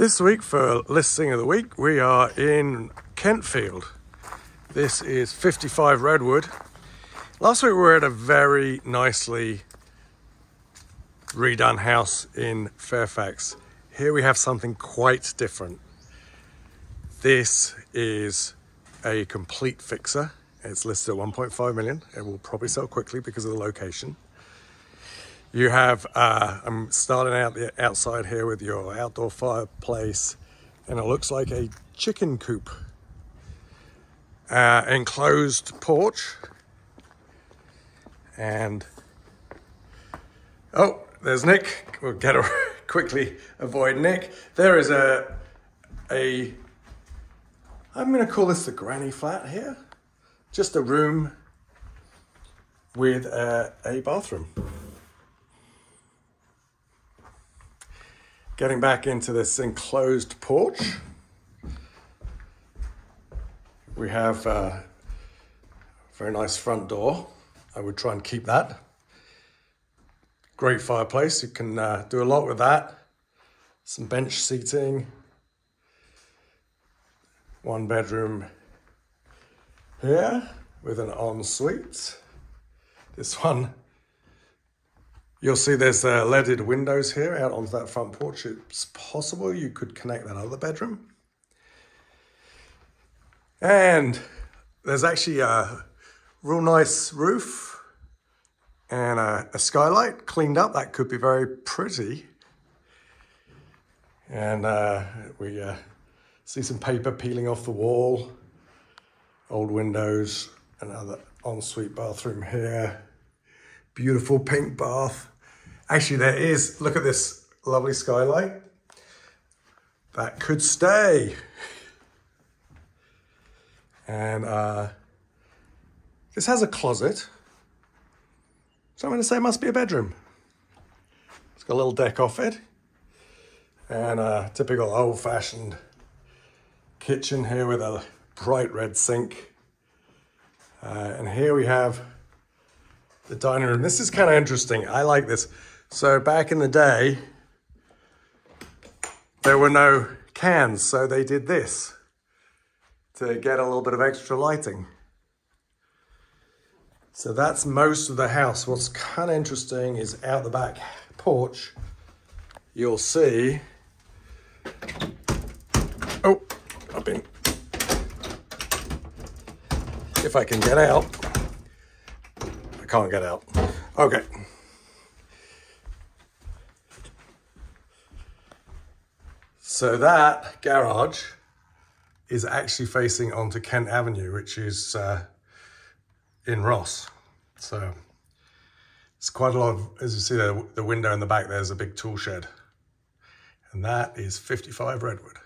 This week for listing of the week, we are in Kentfield. This is 55 Redwood. Last week we were at a very nicely redone house in Fairfax. Here we have something quite different. This is a complete fixer. It's listed at 1.5 million. It will probably sell quickly because of the location. You have, uh, I'm starting out the outside here with your outdoor fireplace, and it looks like a chicken coop. Uh, enclosed porch, and oh, there's Nick. We'll get a, quickly avoid Nick. There is a a. I'm going to call this the granny flat here, just a room with a bathroom. Getting back into this enclosed porch, we have a very nice front door. I would try and keep that. Great fireplace, you can uh, do a lot with that. Some bench seating, one bedroom here with an ensuite. This one You'll see there's uh, leaded windows here out onto that front porch. It's possible you could connect that other bedroom. And there's actually a real nice roof and a, a skylight cleaned up. That could be very pretty. And uh, we uh, see some paper peeling off the wall, old windows, another ensuite bathroom here. Beautiful pink bath. Actually, there is, look at this lovely skylight. That could stay. And uh, this has a closet. So I'm going to say it must be a bedroom. It's got a little deck off it. And a typical old fashioned kitchen here with a bright red sink. Uh, and here we have the dining room. This is kind of interesting. I like this. So back in the day, there were no cans, so they did this to get a little bit of extra lighting. So that's most of the house. What's kind of interesting is out the back porch, you'll see, oh, I've been, if I can get out, I can't get out. Okay. So that garage is actually facing onto Kent Avenue, which is uh, in Ross. So it's quite a lot of, as you see the, the window in the back, there's a big tool shed. And that is 55 Redwood.